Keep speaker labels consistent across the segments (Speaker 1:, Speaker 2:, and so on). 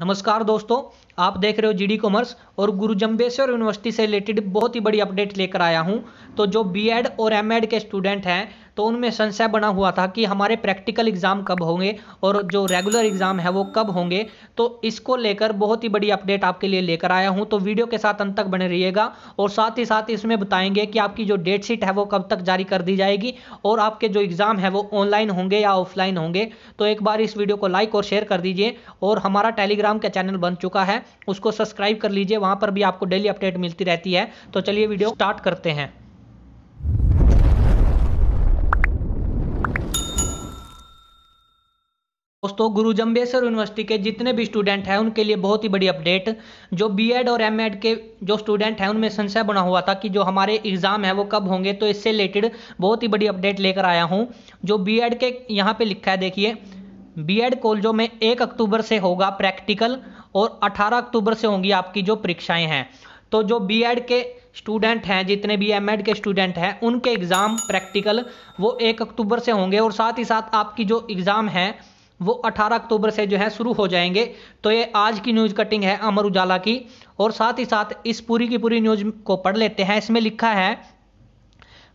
Speaker 1: नमस्कार दोस्तों, आप देख रहे हो जीडी कॉमर्स और गुरु जम्बेश्वर यूनिवर्सिटी से रिलेटेड बहुत ही बड़ी अपडेट लेकर आया हूँ। तो जो बीएड और एमएड के स्टूडेंट हैं तो उनमें संशय बना हुआ था कि हमारे प्रैक्टिकल एग्ज़ाम कब होंगे और जो रेगुलर एग्ज़ाम है वो कब होंगे। तो इसको लेकर बहुत ही बड़ी अपडेट आपके लिए लेकर आया हूँ। तो वीडियो के साथ अंत तक बने रहिएगा और साथ ही साथ इसमें बताएँगे कि आपकी जो डेट शीट है वो कब तक जारी कर दी जाएगी और आपके जो एग्ज़ाम है वो ऑनलाइन होंगे या ऑफलाइन होंगे। तो एक बार इस वीडियो को लाइक और शेयर कर दीजिए और हमारा टेलीग्राम का चैनल बन चुका है, उसको सब्सक्राइब कर लीजिए। वहाँ पर भी आपको डेली अपडेट मिलती रहती है। तो चलिए वीडियो स्टार्ट करते हैं। दोस्तों, गुरु जम्बेश्वर यूनिवर्सिटी के जितने भी स्टूडेंट हैं, उनके लिए बहुत ही बड़ी अपडेट जो बीएड और एमएड के जो स्टूडेंट हैं, उनमें संशय बना हुआ था कि जो हमारे एग्ज़ाम है, वो कब होंगे। तो इससे रिलेटेड बहुत ही बड़ी अपडेट लेकर आया हूँ। जो बीएड के यहाँ पे लिखा है, देखिए। बीएड कॉलेजों में एक अक्टूबर से होगा प्रैक्टिकल और अठारह अक्टूबर से होंगी आपकी जो परीक्षाएँ हैं। तो जो बी के स्टूडेंट हैं, जितने भी एम के स्टूडेंट हैं, उनके एग्ज़ाम प्रैक्टिकल वो एक अक्टूबर से होंगे और साथ ही साथ आपकी जो एग्ज़ाम है वो 18 अक्टूबर से जो है शुरू हो जाएँगे। तो ये आज की न्यूज़ कटिंग है अमर उजाला की। और साथ ही साथ इस पूरी की पूरी न्यूज़ को पढ़ लेते हैं। इसमें लिखा है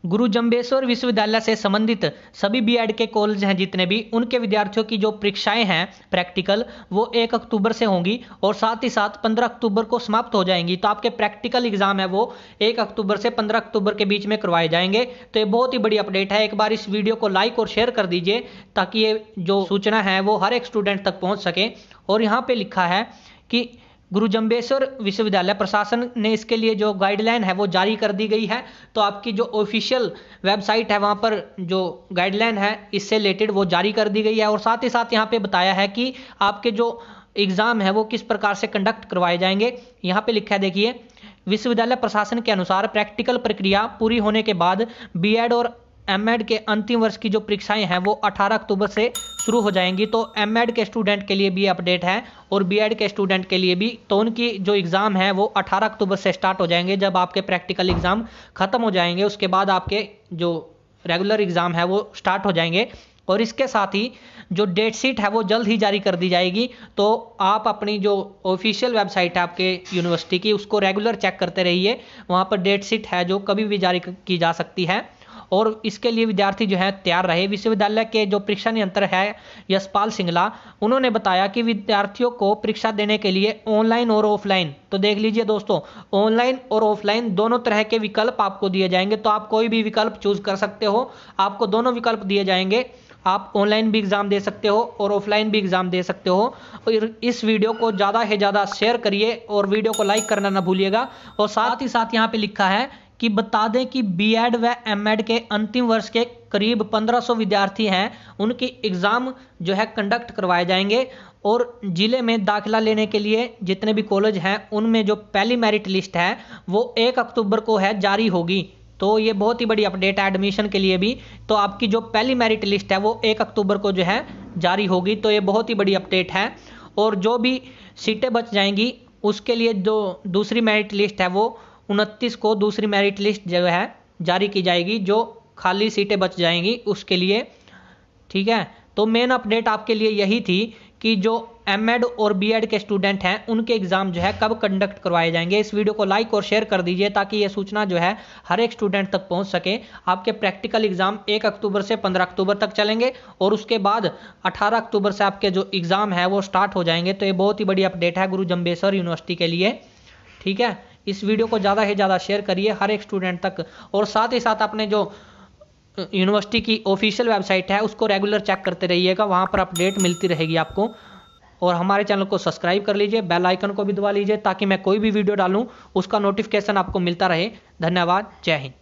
Speaker 1: गुरु जम्बेश्वर विश्वविद्यालय से संबंधित सभी बीएड के कॉलेज हैं, जितने भी उनके विद्यार्थियों की जो परीक्षाएँ हैं प्रैक्टिकल वो एक अक्टूबर से होंगी और साथ ही साथ पंद्रह अक्टूबर को समाप्त हो जाएँगी। तो आपके प्रैक्टिकल एग्ज़ाम है वो एक अक्टूबर से पंद्रह अक्टूबर के बीच में करवाए जाएँगे। तो ये बहुत ही बड़ी अपडेट है। एक बार इस वीडियो को लाइक और शेयर कर दीजिए, ताकि ये जो सूचना है, वो हर एक स्टूडेंट तक पहुँच सके। और यहाँ पर लिखा है कि गुरु जम्बेश्वर विश्वविद्यालय प्रशासन ने इसके लिए जो गाइडलाइन है, वो जारी कर दी गई है। तो आपकी जो ऑफिशियल वेबसाइट है, वहाँ पर जो गाइडलाइन है, इससे रिलेटेड वो जारी कर दी गई है। और साथ ही साथ यहाँ पे बताया है कि आपके जो एग्ज़ाम है, वो किस प्रकार से कंडक्ट करवाए जाएँगे। यहाँ पे लिखा है, देखिए, विश्वविद्यालय प्रशासन के अनुसार प्रैक्टिकल प्रक्रिया पूरी होने के बाद बीएड और एमएड के अंतिम वर्ष की जो परीक्षाएँ हैं, वो 18 अक्टूबर से शुरू हो जाएँगी। तो एमएड के स्टूडेंट के लिए भी अपडेट है और बीएड के स्टूडेंट के लिए भी। तो उनकी जो एग्ज़ाम है, वो 18 अक्टूबर से स्टार्ट हो जाएँगे। जब आपके प्रैक्टिकल एग्ज़ाम ख़त्म हो जाएँगे, उसके बाद आपके जो रेगुलर एग्ज़ाम है, वो स्टार्ट हो जाएँगे। और इसके साथ ही जो डेट शीट है, वो जल्द ही जारी कर दी जाएगी। तो आप अपनी जो ऑफिशियल वेबसाइट है, आपके यूनिवर्सिटी की, उसको रेगुलर चेक करते रहिए। वहाँ पर डेट शीट है, जो कभी भी जारी की जा सकती है। और इसके लिए विद्यार्थी जो है तैयार रहे। विश्वविद्यालय के जो परीक्षा नियंत्रक है, यशपाल सिंगला, उन्होंने बताया कि विद्यार्थियों को परीक्षा देने के लिए ऑनलाइन और ऑफलाइन तो देख लीजिए दोस्तों, ऑनलाइन और ऑफलाइन दोनों तरह के विकल्प आपको दिए जाएँगे। तो आप कोई भी विकल्प चूज़ कर सकते हो, आपको दोनों विकल्प दिए जाएँगे। आप ऑनलाइन भी एग्ज़ाम दे सकते हो और ऑफलाइन भी एग्ज़ाम दे सकते हो। और इस वीडियो को ज़्यादा से ज़्यादा शेयर करिए और वीडियो को लाइक करना ना भूलिएगा। और साथ ही साथ यहाँ पे लिखा है कि बता दें कि बीएड व एमएड के अंतिम वर्ष के करीब 1500 विद्यार्थी हैं। उनकी एग्ज़ाम जो है कंडक्ट करवाए जाएँगे और ज़िले में दाखिला लेने के लिए जितने भी कॉलेज हैं, उनमें जो पहली मेरिट लिस्ट है, वो एक अक्टूबर को है, जारी होगी। तो ये बहुत ही बड़ी अपडेट है एडमिशन के लिए भी। तो आपकी जो पहली मेरिट लिस्ट है, वो एक अक्टूबर को जो है जारी होगी। तो ये बहुत ही बड़ी अपडेट है। और जो भी सीटें बच जाएँगी, उसके लिए जो दूसरी मेरिट लिस्ट है, वो उनतीस को दूसरी मेरिट लिस्ट जो है जारी की जाएगी, जो खाली सीटें बच जाएँगी उसके लिए, ठीक है? तो मेन अपडेट आपके लिए यही थी कि जो एम और बी के स्टूडेंट हैं, उनके एग्ज़ाम जो है कब कंडक्ट करवाए जाएँगे। इस वीडियो को लाइक और शेयर कर दीजिए ताकि ये सूचना जो है हर एक स्टूडेंट तक पहुँच सके। आपके प्रैक्टिकल एग्ज़ाम एक अक्टूबर से पंद्रह अक्टूबर तक चलेंगे और उसके बाद अठारह अक्टूबर से आपके जो एग्ज़ाम है वो स्टार्ट हो जाएँगे। तो ये बहुत ही बड़ी अपडेट है गुरु जम्बेश्वर यूनिवर्सिटी के लिए, ठीक है? इस वीडियो को ज़्यादा से ज़्यादा शेयर करिए हर एक स्टूडेंट तक। और साथ ही साथ अपने जो यूनिवर्सिटी की ऑफिशियल वेबसाइट है, उसको रेगुलर चेक करते रहिएगा। वहाँ पर अपडेट मिलती रहेगी आपको। और हमारे चैनल को सब्सक्राइब कर लीजिए बेल आइकन को भी दबा लीजिए, ताकि मैं कोई भी वीडियो डालूँ, उसका नोटिफिकेशन आपको मिलता रहे। धन्यवाद, जय हिंद।